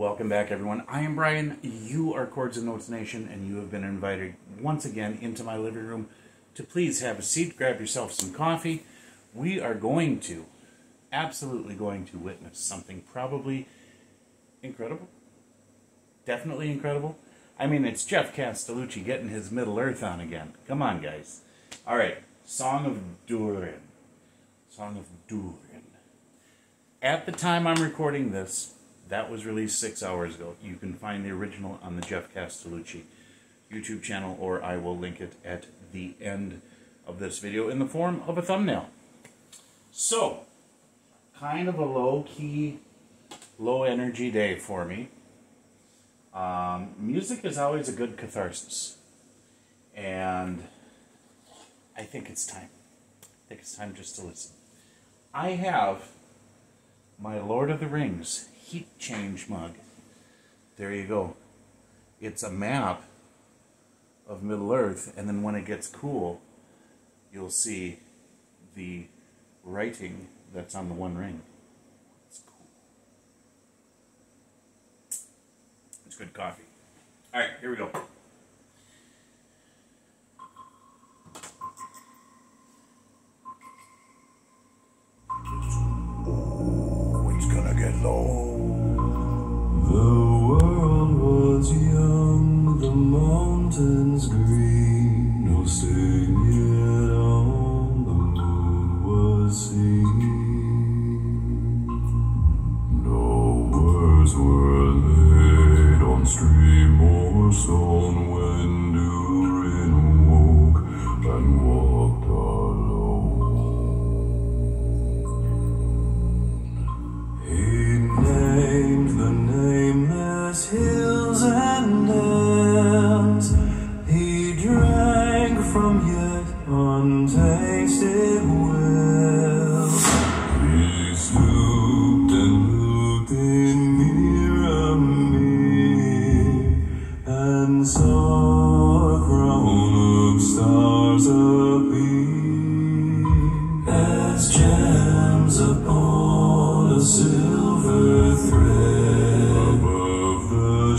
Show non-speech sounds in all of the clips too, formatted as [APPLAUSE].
Welcome back, everyone. I am Brian. You are Chords and Notes Nation, and you have been invited once again into my living room to please have a seat, grab yourself some coffee. We are going to, absolutely going to witness something probably incredible. Definitely incredible. I mean, it's Jeff Castellucci getting his Middle Earth on again. Come on, guys. All right, Song of Durin. Song of Durin. At the time I'm recording this, that was released six hours ago. You can find the original on the Jeff Castellucci YouTube channel, or I will link it at the end of this video in the form of a thumbnail. So, kind of a low-key, low-energy day for me. Um, music is always a good catharsis. And I think it's time. I think it's time just to listen. I have my Lord of the Rings heat change mug. There you go. It's a map of Middle Earth, and then when it gets cool, you'll see the writing that's on the one ring. It's cool. It's good coffee. All right, here we go. Or stone when Durin woke and walked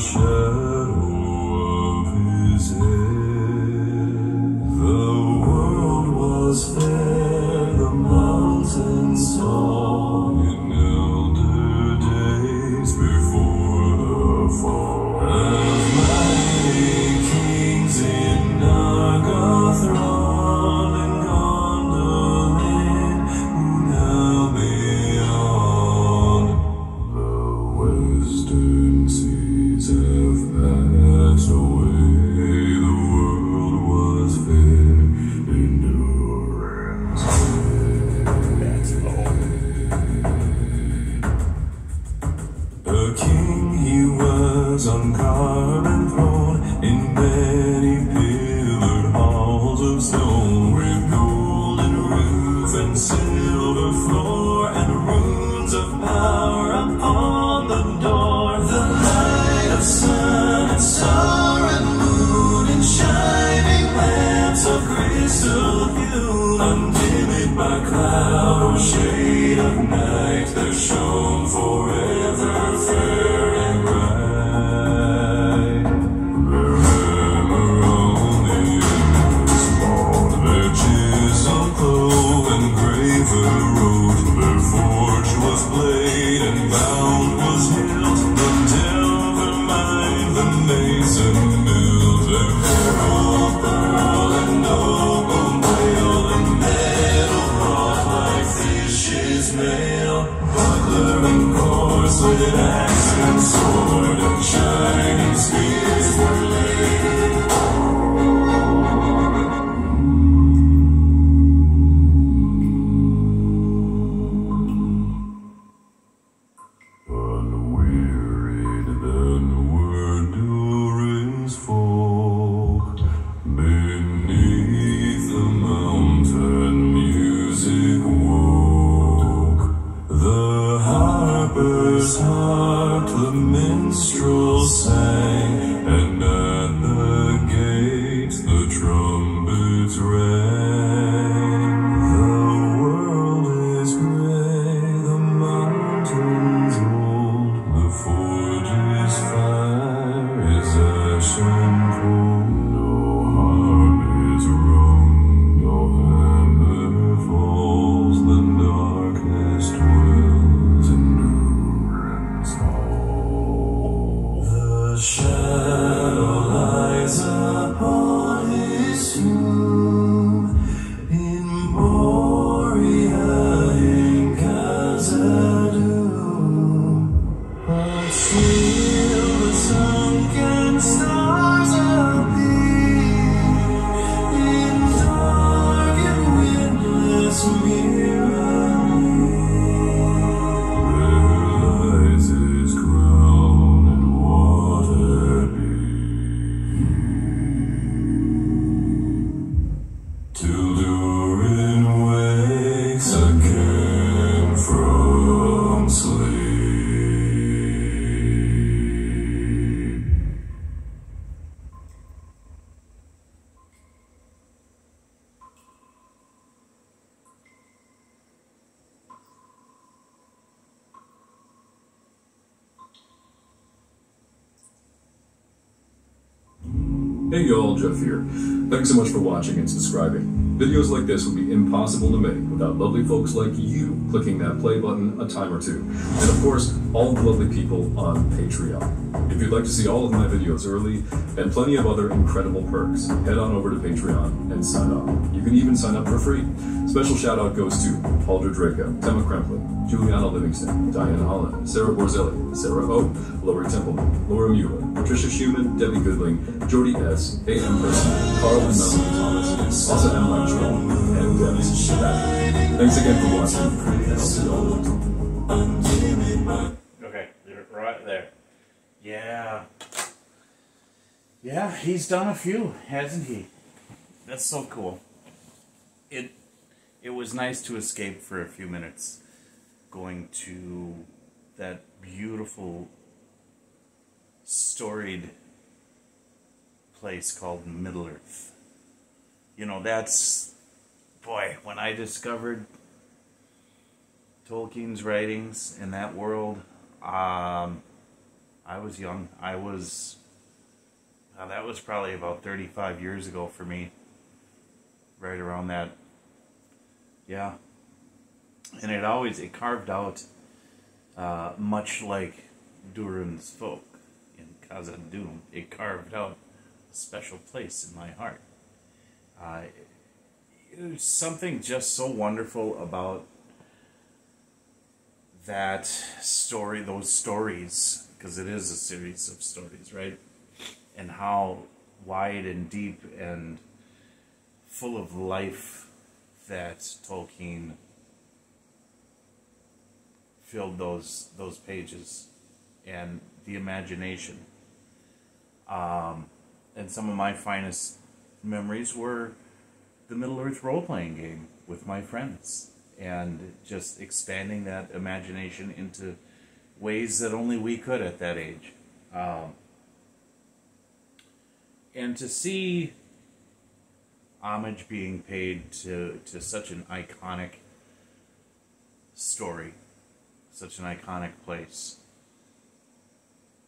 the King he was on carven throne in many pillared halls of stone with golden roof and silver floor and runes of power upon the door. The light of sun and star and moon and shining lamps of crystal hue, undimmed by cloud or shade of night, there shone forever blade Arthur's heart, the minstrel sang, and at the gate the trumpets rang. The world is gray, the mountains old, the forge's fire is ashen cold. Hey y'all, Jeff here. Thanks so much for watching and subscribing. Videos like this would be impossible to make without lovely folks like you clicking that play button a time or two. And of course, all the lovely people on Patreon. If you'd like to see all of my videos early and plenty of other incredible perks, head on over to Patreon and sign up. You can even sign up for free. Special shout out goes to Paul Draco, Tema Kremplin, Juliana Livingston, Diane Holland, Sarah Borzelli, Sarah O, Lori Templeman, Laura Mueller, Patricia Schumann, Debbie Goodling, Jordy S, A.M. Person, Carl and Melanie Thomas, Asa M. Langstrom, and Dennis. Thanks again for watching, and I'll see you all later. Okay, right there. Yeah. Yeah, he's done a few, hasn't he? That's so cool. It it was nice to escape for a few minutes going to that beautiful storied place called Middle Earth. You know, that's boy, when I discovered Tolkien's writings in that world, um, I was young. I was. Uh, that was probably about 35 years ago for me. Right around that. Yeah. And it always, it carved out, uh, much like Durin's folk in Khazad Dûm, it carved out a special place in my heart. Uh, there's something just so wonderful about that story, those stories, because it is a series of stories, right? And how wide and deep and full of life that Tolkien filled those those pages and the imagination. Um, and some of my finest memories were the Middle Earth role playing game with my friends and just expanding that imagination into ways that only we could at that age. Um, and to see homage being paid to, to such an iconic story, such an iconic place.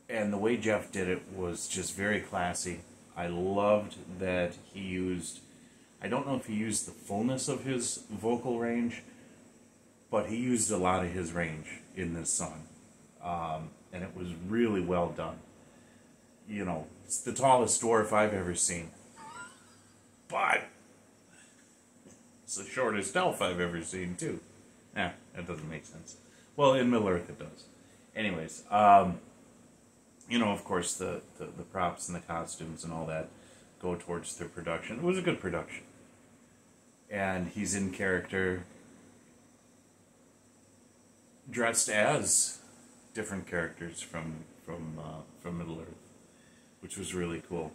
And the way Jeff did it was just very classy. I loved that he used, I don't know if he used the fullness of his vocal range, but he used a lot of his range in this song. Um, and it was really well done. You know, it's the tallest dwarf I've ever seen. But it's the shortest elf I've ever seen, too. Nah, that doesn't make sense. Well, in Middle Earth it does. Anyways, um, you know, of course, the, the, the props and the costumes and all that go towards the production. It was a good production. And he's in character, dressed as different characters from from uh, from Middle Earth, which was really cool.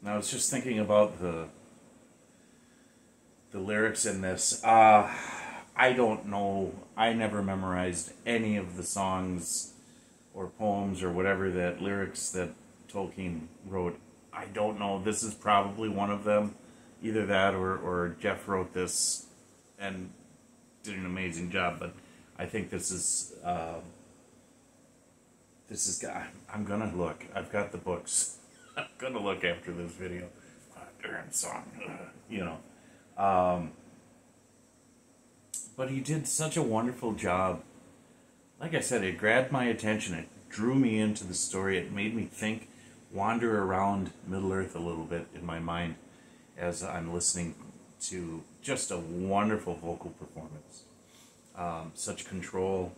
And I was just thinking about the the lyrics in this. Uh, I don't know. I never memorized any of the songs or poems or whatever that lyrics that Tolkien wrote. I don't know. This is probably one of them. Either that or, or Jeff wrote this and did an amazing job. But I think this is uh, this is. Guy. I'm gonna look. I've got the books. [LAUGHS] I'm gonna look after this video. Uh, darn song, you know. Um, but he did such a wonderful job. Like I said, it grabbed my attention. It drew me into the story. It made me think, wander around Middle Earth a little bit in my mind as I'm listening to just a wonderful vocal performance. Um, such control,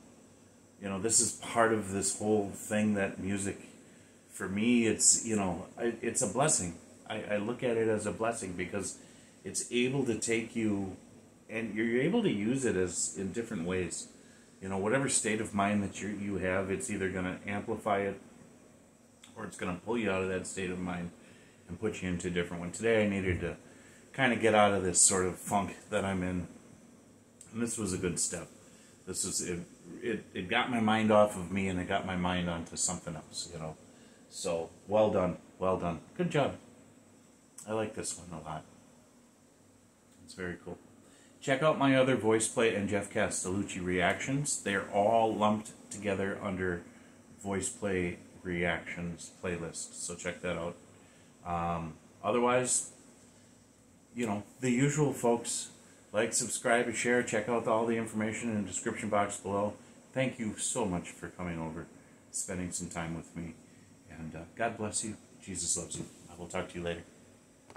you know, this is part of this whole thing that music, for me, it's, you know, I, it's a blessing. I, I look at it as a blessing because it's able to take you and you're able to use it as in different ways. You know, whatever state of mind that you you have, it's either going to amplify it or it's going to pull you out of that state of mind and put you into a different one. Today I needed to kind of get out of this sort of funk that I'm in. And this was a good step. This is it it got my mind off of me and it got my mind onto something else, you know. So, well done. Well done. Good job. I like this one a lot. It's very cool. Check out my other voice play and Jeff Castellucci reactions. They're all lumped together under voice play reactions playlist. So check that out. Um, otherwise, you know, the usual folks. Like, subscribe, and share. Check out all the information in the description box below. Thank you so much for coming over, spending some time with me. And uh, God bless you. Jesus loves you. I will talk to you later.